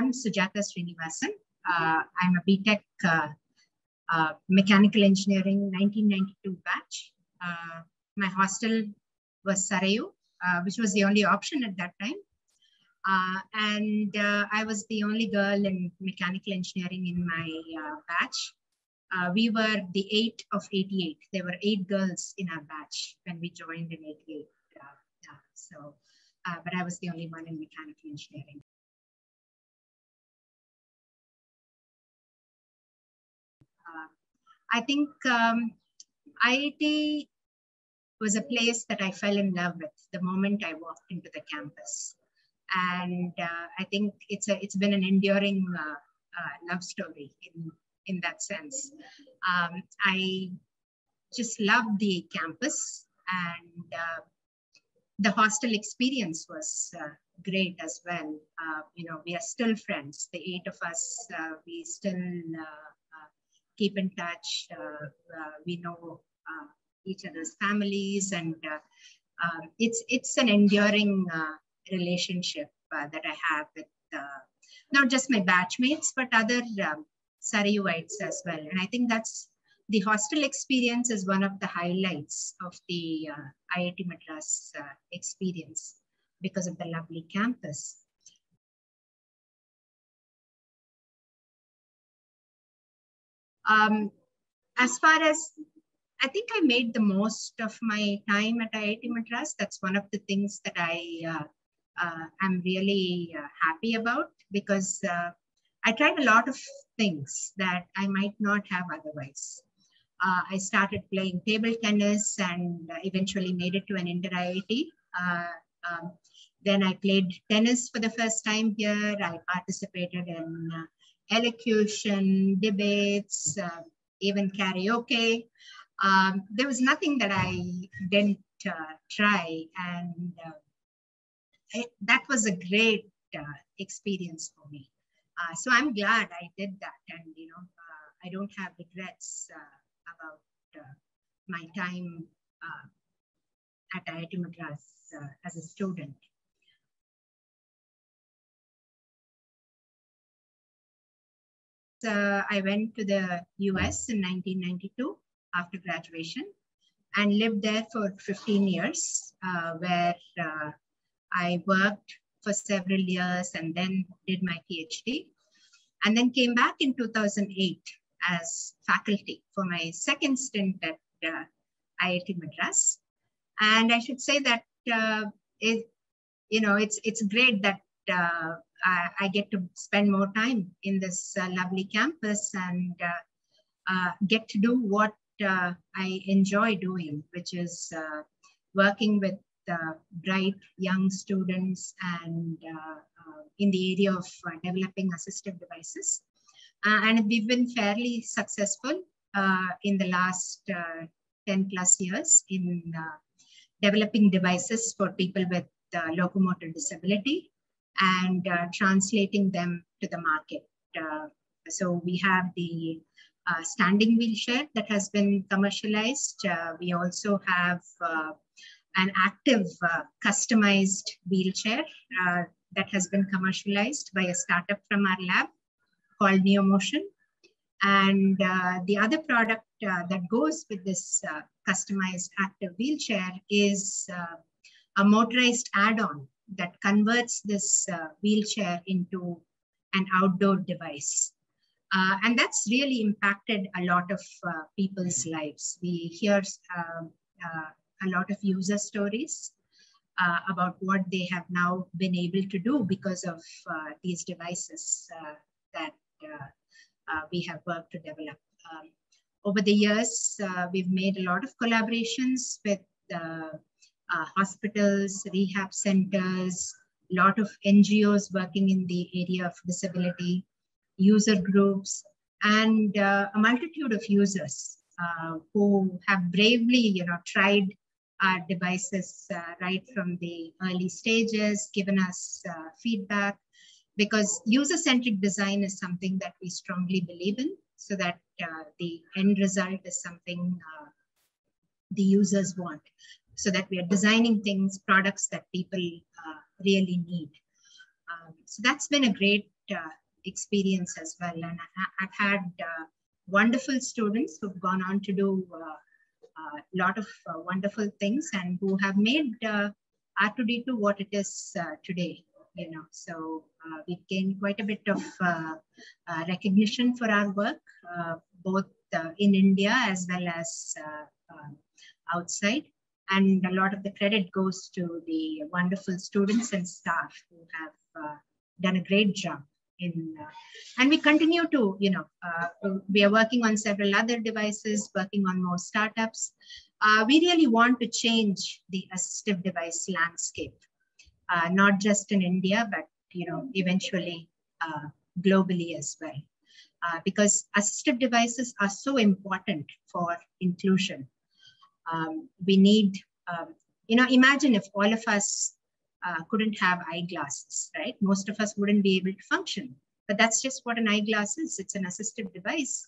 I'm Sujatha Srinivasan. Uh, I'm a BTech uh, uh, Mechanical Engineering 1992 batch. Uh, my hostel was Sarayu, uh, which was the only option at that time. Uh, and I was the only girl in mechanical engineering in my batch. we were the eight of 88. There were eight girls in our batch when we joined in 88. so, but I was the only one in mechanical engineering. I think um, IIT was a place that I fell in love with the moment I walked into the campus. And uh, I think it's, a, it's been an enduring uh, uh love story in, in that sense. Um, I just loved the campus and uh, the hostel experience was uh, great as well. you know, we are still friends. The eight of us, we still keep in touch. Uh, uh, we know uh, each other's families, and um, it's it's an enduring relationship that I have with not just my batchmates, but other um, Sarayuites as well. And I think that's the hostel experience is one of the highlights of the uh, IIT Madras uh, experience because of the lovely campus. Um, as far as I think I made the most of my time at IIT Madras. That's one of the things that I uh, uh, am really uh, happy about because uh, I tried a lot of things that I might not have otherwise. Uh, I started playing table tennis and eventually made it to an inter IIT. Uh, um, then I played tennis for the first time here. I participated in elocution, debates, uh, even karaoke. Um, there was nothing that I didn't uh, try, and uh, that was a great uh, experience for me. Uh, so I'm glad I did that, and you know, uh, I don't have regrets about my time at IIT Madras as a student. Uh, I went to the US in 1992 after graduation and lived there for 15 years, uh, where uh, I worked for several years and then did my PhD. And then came back in 2008 as faculty for my second stint at uh, IIT Madras. And I should say that uh, it, you know, it's, it's great that uh, I, get to spend more time in this uh, lovely campus and uh, uh, get to do what uh, I enjoy doing, which is uh, working with bright young students and in the area of developing assistive devices. and we've been fairly successful in the last 10 plus years in developing devices for people with locomotor disability and uh, translating them to the market. Uh, so we have the uh, standing wheelchair that has been commercialized. Uh, we also have uh, an active customized wheelchair that has been commercialized by a startup from our lab called NeoMotion. And the other product that goes with this customized active wheelchair is a motorized add-on that converts this uh, wheelchair into an outdoor device. Uh, and that's really impacted a lot of uh, people's lives. We hear um, uh, a lot of user stories uh, about what they have now been able to do because of uh, these devices that we have worked to develop. Um, over the years, we've made a lot of collaborations with uh, hospitals, rehab centers, a lot of NGOs working in the area of disability, user groups, and uh, a multitude of users uh, who have bravely, you know, tried our devices uh, right from the early stages, given us uh, feedback, because user-centric design is something that we strongly believe in, so that uh, the end result is something the users want so that we are designing things, products that people uh, really need. Um, so that's been a great uh, experience as well. And I, have had uh, wonderful students who've gone on to do a lot of wonderful things and who have made R2D2 what it is today you know so uh, we've gained quite a bit of uh, uh, recognition for our work both in india as well as um, outside and a lot of the credit goes to the wonderful students and staff who have uh, done a great job in, uh, and we continue to, you know, uh, we are working on several other devices, working on more startups. Uh, we really want to change the assistive device landscape, uh, not just in India, but, you know, eventually uh, globally as well. because assistive devices are so important for inclusion um, we need, um, you know, imagine if all of us uh, couldn't have eyeglasses, right? Most of us wouldn't be able to function. But that's just what an eyeglass is. It's an assistive device.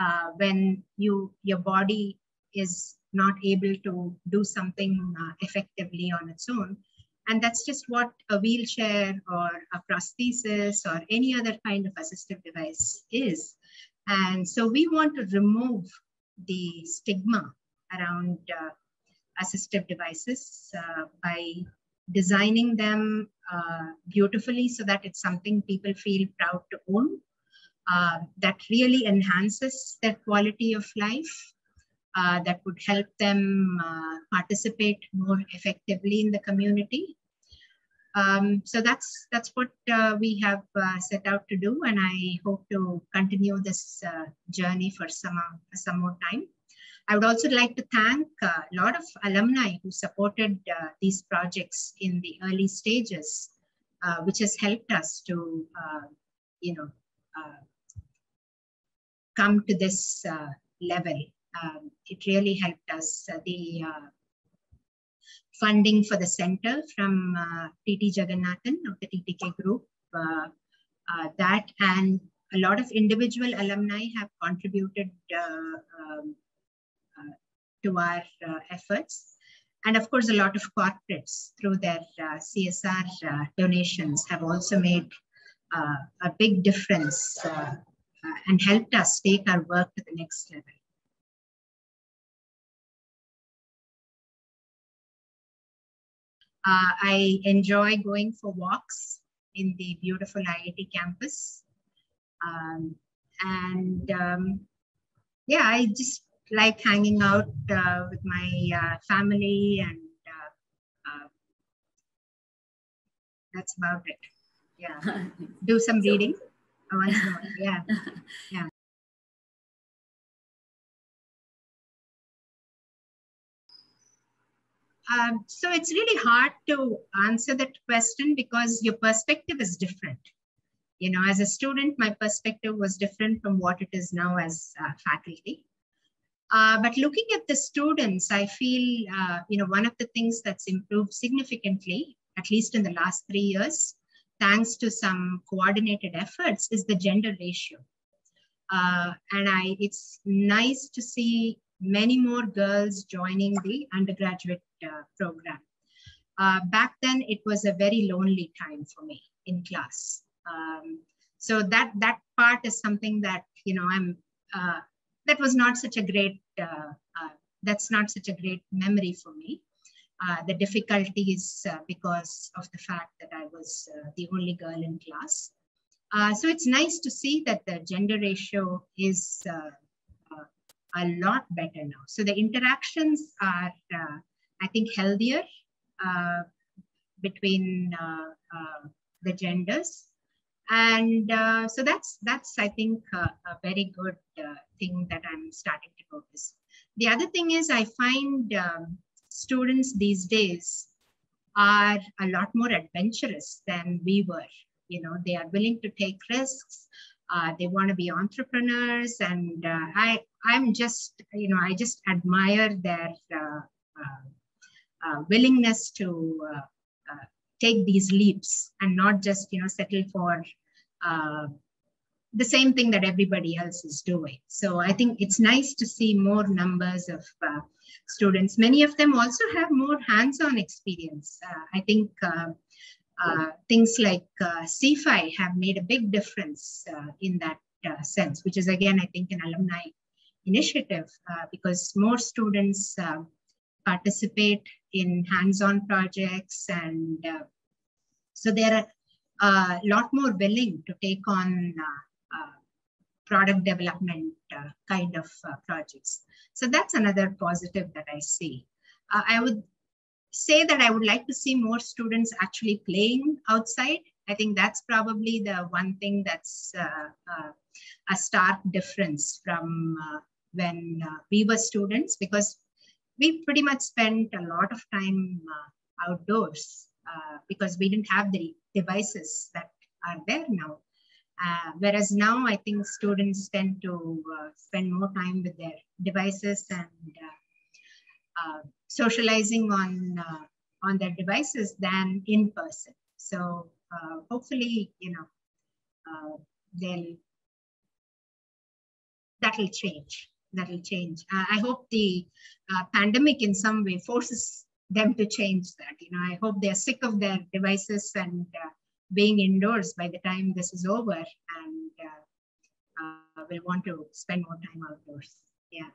Uh, when you your body is not able to do something uh, effectively on its own, and that's just what a wheelchair or a prosthesis or any other kind of assistive device is. And so we want to remove the stigma around uh, assistive devices uh, by designing them uh, beautifully so that it's something people feel proud to own. Uh, that really enhances their quality of life, uh, that would help them uh, participate more effectively in the community. Um, so that's that's what we have set out to do, and I hope to continue this journey for some some more time. I would also like to thank a lot of alumni who supported uh, these projects in the early stages, uh, which has helped us to, uh, you know, uh, come to this uh, level. Um, it really helped us. Uh, the funding for the center from TT Jagannathan of the TTK group, that and a lot of individual alumni have contributed um, to our uh, efforts. And of course, a lot of corporates through their uh, CSR uh, donations have also made a big difference and helped us take our work to the next level. Uh, I enjoy going for walks in the beautiful IIT campus. Um, and um, yeah, I just like hanging out uh, with my uh, family and uh, uh, that's about it. Yeah. Do some reading once more. Yeah. Yeah. Um, so it's really hard to answer that question because your perspective is different. You know, as a student, my perspective was different from what it is now as uh, faculty. Uh, but looking at the students, I feel, uh, you know, one of the things that's improved significantly, at least in the last three years, thanks to some coordinated efforts, is the gender ratio. Uh, and I, it's nice to see many more girls joining the undergraduate uh, program. Uh, back then, it was a very lonely time for me in class. Um, so that that part is something that you know I'm that was not such a great, uh, uh, that's not such a great memory for me. Uh, the difficulties because of the fact that I was the only girl in class. so it's nice to see that the gender ratio is a lot better now. So the interactions are, uh, I think, healthier uh, between uh, the genders. And so that's, that's I think, a very good thing that I'm starting to notice. The other thing is I find um, students these days are a lot more adventurous than we were. You know, they are willing to take risks. Uh, they want to be entrepreneurs, and uh, I, I'm just, you know, I just admire their uh, uh, uh willingness to uh, take these leaps and not just, you know, settle for the same thing that everybody else is doing. So I think it's nice to see more numbers of uh, students. Many of them also have more hands-on experience. Uh, I think uh, uh, things like uh, CFI have made a big difference uh, in that uh, sense, which is again, I think, an alumni initiative uh, because more students uh, participate in hands-on projects and so they're a lot more willing to take on product development kind of projects. So that's another positive that I see. I would say that I would like to see more students actually playing outside. I think that's probably the one thing that's uh, uh, a stark difference from uh, when uh, we were students because we pretty much spent a lot of time uh, outdoors uh, because we didn't have the devices that are there now. whereas now I think students tend to spend more time with their devices and socializing on uh, on their devices than in person. So uh, hopefully, you know, uh, they'll that'll change. That'll change. I hope the pandemic in some way forces them to change that. You know, I hope they're sick of their devices and uh, being indoors by the time this is over and uh, uh, will want to spend more time outdoors. Yeah.